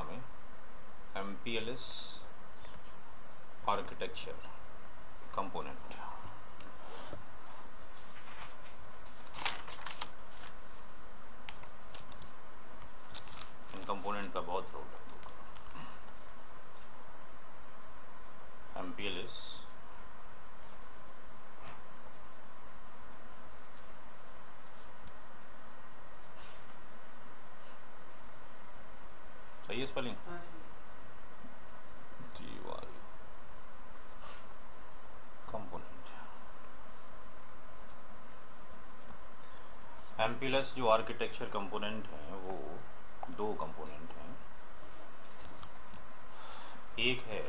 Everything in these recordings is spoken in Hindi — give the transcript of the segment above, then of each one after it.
नाम है M P L S architecture component इन कंपोनेंट का बहुत रोल है। M P L S MPLS जो आर्किटेक्चर कंपोनेंट है वो दो कंपोनेंट हैं। एक है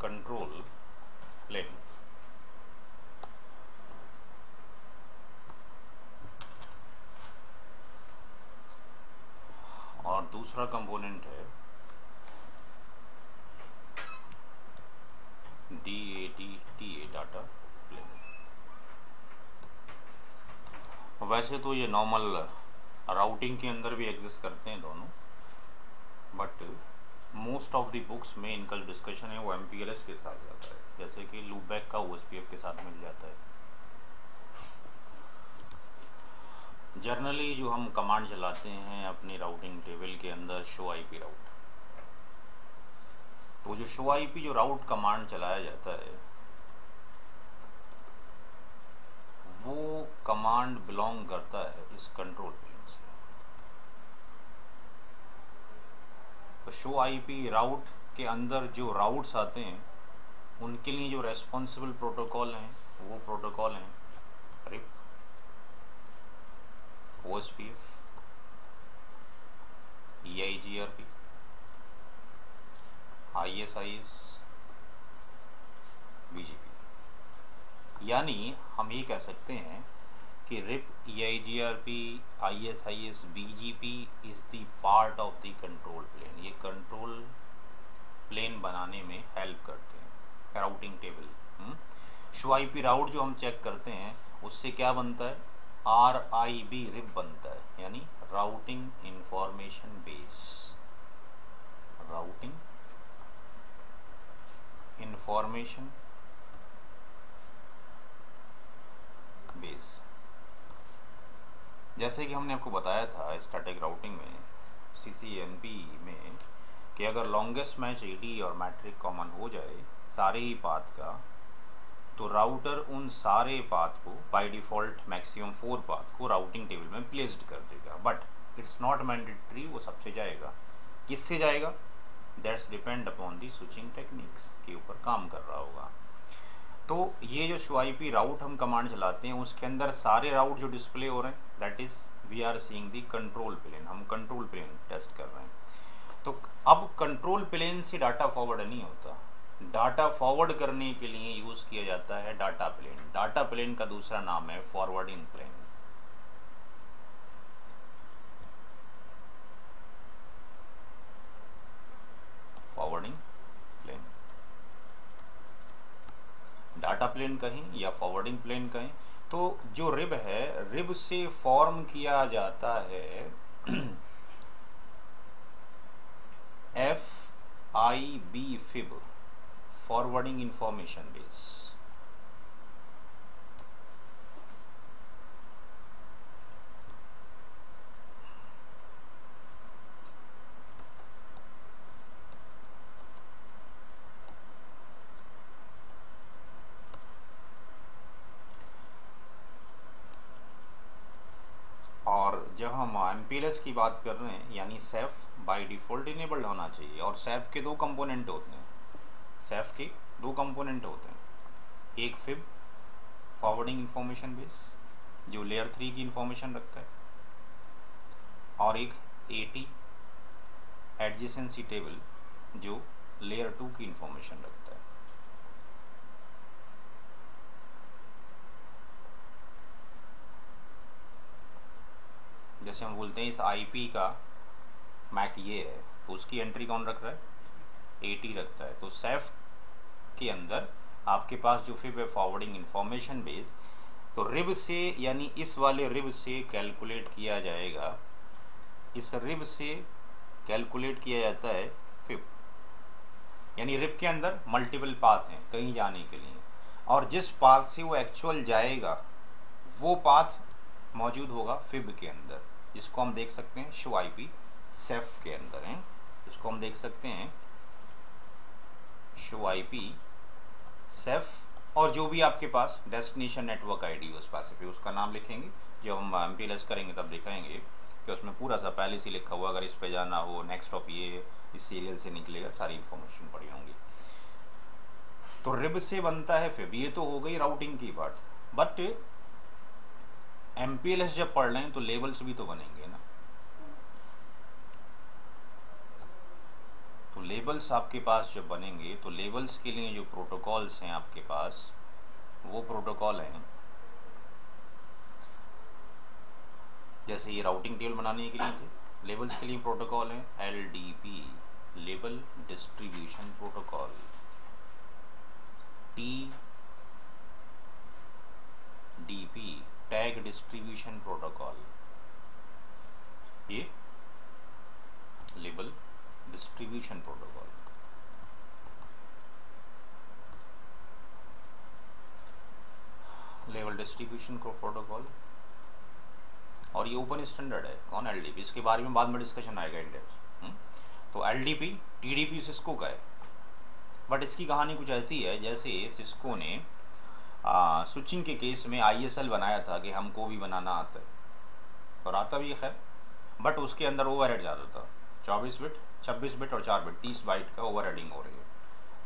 कंट्रोल प्लेन और दूसरा कंपोनेंट है। D A T T A data plane वैसे तो ये नॉर्मल राउटिंग के अंदर भी एग्जिस्ट करते हैं दोनों but most of the books में इनका जो डिस्कशन है वो एम के साथ जाता है। जैसे कि लूबैक का ओ के साथ मिल जाता है। जर्नली जो हम कमांड चलाते हैं, अपनी राउटिंग टेबल के अंदर शो आईपी राउट तो जो शो आईपी जो राउट कमांड चलाया जाता है, वो कमांड बिलोंग करता है इस कंट्रोल प्लेन से। तो शो आईपी राउट के अंदर जो राउट्स आते हैं, उनके लिए जो रेस्पॉन्सिबल प्रोटोकॉल हैं, वो प्रोटोकॉल हैं। RIP OSPF, EIGRP, ISIS, BGP यानी हम ये कह सकते हैं कि RIP, EIGRP, ISIS, BGP is the part of the control plane ये कंट्रोल प्लेन बनाने में हेल्प करते हैं। Routing table show IP route जो हम चेक करते हैं उससे क्या बनता है? आर आई बी रिप बनता है यानी routing information base routing information base जैसे कि हमने आपको बताया था स्टैटिक राउटिंग में सी में, कि अगर लॉन्गेस्ट मैच एडी और मैट्रिक कॉमन हो जाए, सारे ही पाथ का तो राउटर उन सारे पाथ को by default maximum four path को राउटिंग टेबल में प्लेस्ड कर देगा। बट इट्स नॉट मैंडेटरी वो सबसे जाएगा। किससे जाएगा? That's depend upon the switching techniques के ऊपर काम कर रहा होगा। तो ये जो शो राउट हम कमांड चलाते हैं, उसके अंदर सारे राउट जो डिस्प्ले हो रहे हैं that is we are seeing the control plane हम कंट्रोल प्लेन टेस्ट कर रहे हैं। तो अब कंट्रोल प्लेन से डाटा फॉरवर्ड नहीं होता। डाटा फॉरवर्ड करने के लिए यूज़ किया जाता है डाटा प्लेन। डाटा प्लेन का दूसरा नाम है forwarding plane. Forwarding plane. Data plane कहें या फॉरवर्डिंग प्लेन कहें तो जो रिब है, रिब से फॉर्म किया जाता है F I B FIB forwarding information base. जब हम एमपीएलएस की बात कर रहे हैं, यानी सेफ़ बाय डिफ़ॉल्ट इनेबल्ड होना चाहिए, और सेफ़ के दो कंपोनेंट होते हैं। सेफ़ के दो कंपोनेंट होते हैं। एक फिब फॉरवर्डिंग इंफॉर्मेशन बेस जो लेयर थ्री की इंफॉर्मेशन रखता है, और एक ए टी एडजेसेंसी टेबल जो लेयर टू की इंफॉर्मेशन रखता है। जैसे हम बोलते हैं, इस आईपी का मैक ये है तो उसकी एंट्री कौन रख रहा है? एटी रखता है। तो सेफ़ के अंदर आपके पास जो फिर फॉरवर्डिंग इंफॉर्मेशन बेस तो रिब से यानी इस वाले रिब से कैलकुलेट किया जाएगा। इस रिब से कैलकुलेट किया जाता है फिब यानी रिब के अंदर मल्टीपल पाथ हैं, कहीं जाने के लिए। और जिस पाथ से वो एक्चुअल जाएगा, वो पाथ मौजूद होगा फिब के अंदर। जिसको हम देख सकते हैं शो आई पी सेफ़ के अंदर हैं। इसको हम देख सकते हैं आई पी सेफ़ और जो भी आपके पास डेस्टिनेशन नेटवर्क आई आईडी उस पास पे उसका नाम लिखेंगे। जब हम एम करेंगे, तब दिखाएँगे कि उसमें पूरा सा पहले से लिखा हुआ, अगर इस पे जाना हो नेक्स्ट ऑफ़ ये, इस सीरियल से निकलेगा, सारी इंफॉर्मेशन पड़ी होंगी। तो रिब से बनता है फिर, ये तो हो गई राउटिंग की बात। बट एमपीएलएस जब पढ़ हैं तो लेवल्स भी तो बनेंगे ना। तो लेबल्स आपके पास जब बनेंगे तो लेबल्स के लिए जो प्रोटोकॉल्स हैं आपके पास, वो प्रोटोकॉल हैं। जैसे ये राउटिंग टेबल बनाने के लिए थे लेबल्स के लिए प्रोटोकॉल है L D P label distribution protocol T D P tag distribution protocol ये label distribution protocol level distribution को प्रोटोकॉल और ये ओपन स्टैंडर्ड है, कौन एलडीपी इसके बारे में बाद में डिस्कशन आएगा इंडेक्स हम्म? तो L D P T D P Cisco का है। बट इसकी कहानी कुछ ऐसी है, जैसे सिस्को ने स्विचिंग के केस में आई एस एल बनाया था कि हमको भी बनाना आता है। और आता भी खैर बट उसके अंदर ओवर हेड ज़्यादा था। चौबीस बिट, छब्बीस बिट और चार बिट, तीस बाइट का ओवर एडिंग हो रही है।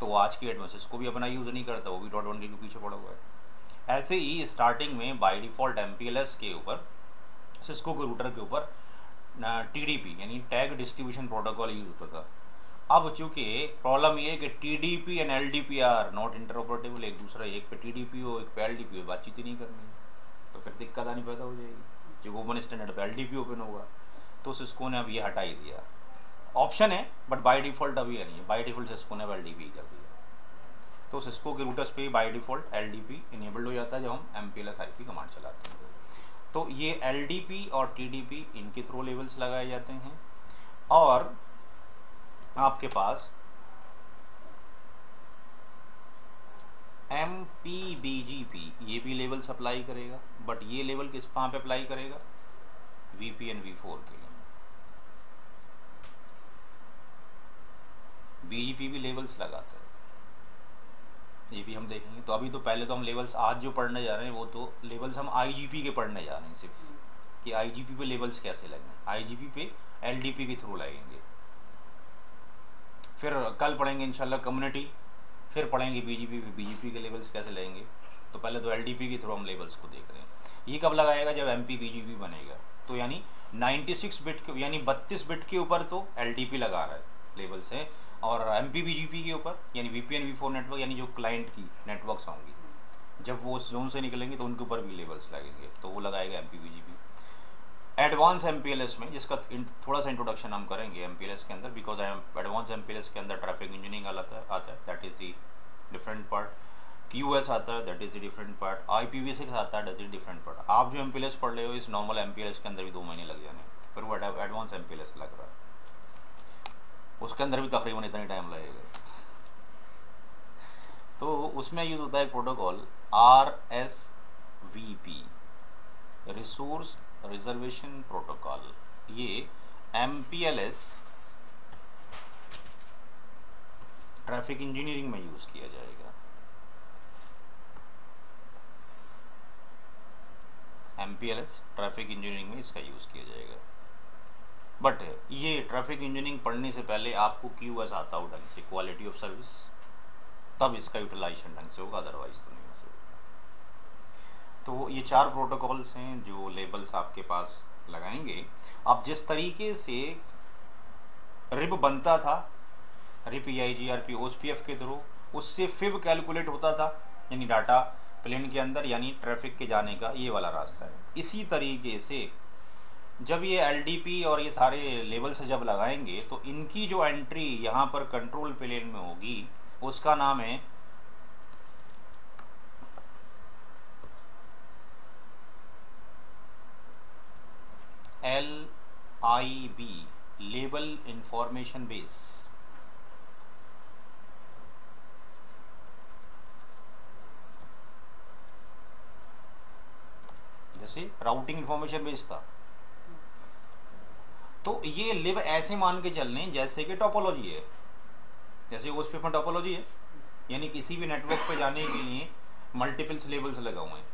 तो आज की डेट में सिस्को भी अपना यूज़ नहीं करता, वो भी डॉट वन के पीछे पड़ा हुआ है। ऐसे ही स्टार्टिंग में बाई डिफ़ॉल्ट एमपीएलएस के ऊपर सिस्को के रूटर के ऊपर टीडीपी यानी टैग डिस्ट्रीब्यूशन प्रोटोकॉल यूज़ होता था। अब चूँकि प्रॉब्लम ये है कि T D P and L D P are not interoperable एक दूसरा, एक पे टी डी पी हो, एक पे एल डी पी हो, बातचीत ही नहीं करनी तो फिर दिक्कत आनी पैदा हो जाएगी। जो ओपन स्टैंडर्ड पे एल डी पी ओपन होगा तो सिस्को ने अब ये हटा ही दिया। ऑप्शन है बट बाय डिफ़ॉल्ट अभी है नहीं है। बाय डिफ़ॉल्ट सिस्को ने एल डी कर दिया तो सिस्को के रूटर्स पे by default L D enabled हो जाता है जब हम M P L S command चलाते हैं। तो ये पी और पी इनके थ्रू लेवल्स लगाए जाते हैं और आपके पास M P B G P ये भी लेवल सप्लाई करेगा बट ये लेवल किस कहाँ पे अप्लाई करेगा? V P N V four के लिए। बीजीपी भी लेवल्स लगाता है। ये भी हम देखेंगे। तो अभी तो पहले तो हम लेवल्स आज जो पढ़ने जा रहे हैं, वो तो लेवल्स हम आईजीपी के पढ़ने जा रहे हैं सिर्फ़। कि आईजीपी पे लेवल्स कैसे लगेंगे आईजीपी पे एलडीपी के थ्रू लगेंगे। फिर कल पढ़ेंगे इंशाल्लाह कम्युनिटी फिर पढ़ेंगे बीजीपी बीजीपी के लेवल्स कैसे लगेंगे? तो पहले तो एलडीपी के थ्रू हम लेवल्स को देख रहे हैं। ये कब लगाएगा? जब एम पी बनेगा। तो यानी 96 बिट के, यानी 32 बिट के ऊपर तो एलडीपी लगा रहा है। लेवल्स है। और एम पी के ऊपर, यानी V P N V four network यानी जो क्लाइंट की नेटवर्क्स होंगी, जब वो उस जोन से निकलेंगे तो उनके ऊपर भी लेवल्स लगेंगे तो वो लगाएगा एम पी एडवांस एम में, जिसका थोड़ा सा इंट्रोडक्शन हम करेंगे MPLS के अंदर बिकॉज़ एडवांस एम के अंदर ट्रैफ़िक इंजीनियरिंग आता है आता है that is the different part Q S आता है that is the different part I P V six आता है दैट इज़ डिफरेंट पार्ट आप जो एम पी एस पढ़ रहे हो, इस normal M P L S के अंदर भी दो महीने लग जाने। फिर वो advance M P L S लग रहा है। उसके अंदर भी तकरीबन इतना ही टाइम लगेगा। तो उसमें यूज़ होता है protocol R S V P resource reservation protocol ये M P L S traffic engineering में यूज़ किया जाएगा। M P L S traffic engineering में इसका यूज़ किया जाएगा। बट ये ट्रैफ़िक इंजीनियरिंग पढ़ने से पहले आपको क्यू एस आता हो ढंग से क्वालिटी ऑफ़ सर्विस तब इसका यूटिलाइजेशन ढंग से होगा अदरवाइज़ तो नहीं हो तो ये चार प्रोटोकॉल्स हैं जो लेबल्स आपके पास लगाएँगे। अब जिस तरीके से रिब बनता था RIP E I G R P O S P F के थ्रू, उससे फिब कैलकुलेट होता था, यानी डाटा प्लेन के अंदर, यानी ट्रैफ़िक के जाने का, ये वाला रास्ता है। इसी तरीके से जब ये एलडीपी और ये सारे लेवल्स जब लगाएँगे तो इनकी जो एंट्री यहाँ पर कंट्रोल प्लेन में होगी, उसका नाम है L I B label information base जैसे राउटिंग इंफॉर्मेशन बेस था। तो ये लिव ऐसे मान के चल चलने जैसे कि टोपोलॉजी है। जैसे उस पेपर टोपोलॉजी है। यानी किसी भी नेटवर्क पे जाने के लिए मल्टीपल्स लेवल्स लगा हुए हैं।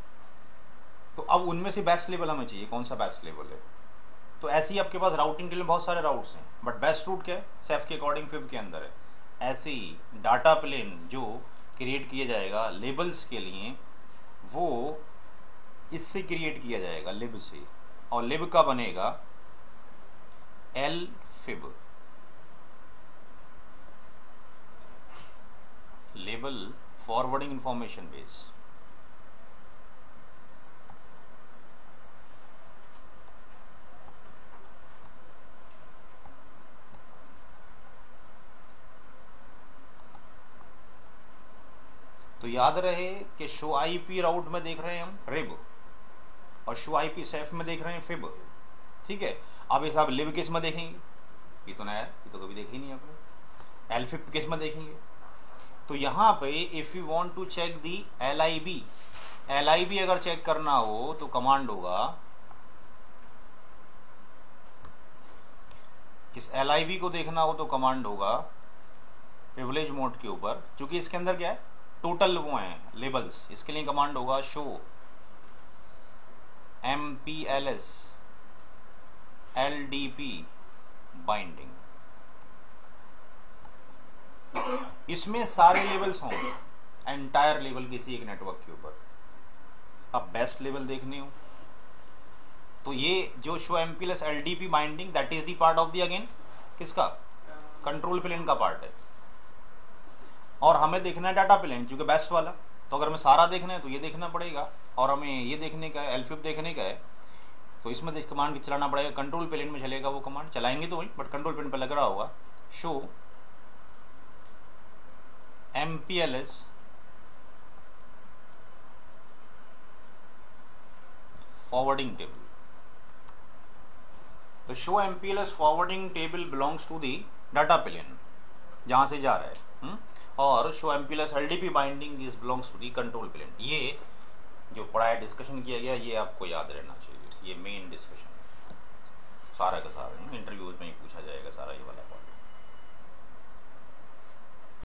तो अब उनमें से बेस्ट लेवल हमें चाहिए। कौन सा बेस्ट लेवल है? तो ऐसे ही आपके पास राउटिंग के लिए बहुत सारे राउट्स हैं। बट बेस्ट रूट क्या है? सेफ़ के अकॉर्डिंग फिव के अंदर है। ऐसे ही डाटा प्लेन जो क्रिएट किया जाएगा लेबल्स के लिए, वो इससे क्रिएट किया जाएगा लिब से। और लिब का बनेगा? L FIB label forwarding information base तो याद रहे कि शो आईपी राउट में देख रहे हैं हम रिब और शो आईपी सेफ़ में देख रहे हैं फिब ठीक है? अब इस आप लिब किसमें देखेंगे? ये तो नया ये तो कभी देखी नहीं आपने। एल्फिप किसमें देखेंगे? तो यहाँ पे if you want to check the L I B L I B अगर चेक करना हो तो कमांड होगा, इस एल आई बी को देखना हो तो कमांड होगा प्रिविलेज मोड के ऊपर, क्योंकि इसके अंदर क्या है? टोटल वो हैं लेबल्स इसके लिए कमांड होगा show M P L S L D P binding. इसमें सारे लेवल्स होंगे एंटायर लेवल किसी एक नेटवर्क के ऊपर। अब बेस्ट लेवल देखने हो। तो ये जो show M P L D P binding that is the part of the again किसका? कंट्रोल प्लेन का पार्ट है। और हमें देखना है डाटा प्लेन क्योंकि बेस्ट वाला। तो अगर हमें सारा देखना है तो ये देखना पड़ेगा। और हमें ये देखने का है एल्फिप देखने का है। तो इसमें इस कमांड भी चलाना पड़ेगा। कंट्रोल प्लेन में चलेगा वो कमांड चलाएँगे तो वही बट कंट्रोल प्लेन पर लग रहा होगा। Show M P L S forwarding table तो show M P L S forwarding table belongs to the data plane जहाँ से जा रहा है? हम्म? और show M plus L D P binding is belongs to the control plane ये जो पढ़ाया डिस्कशन किया गया, ये आपको याद रहना चाहिए। ये मेन डिस्कशन सारा का सारा इंटरव्यूज़ में ही पूछा जाएगा सारा ये वाला पार्ट